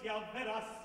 si avverasse.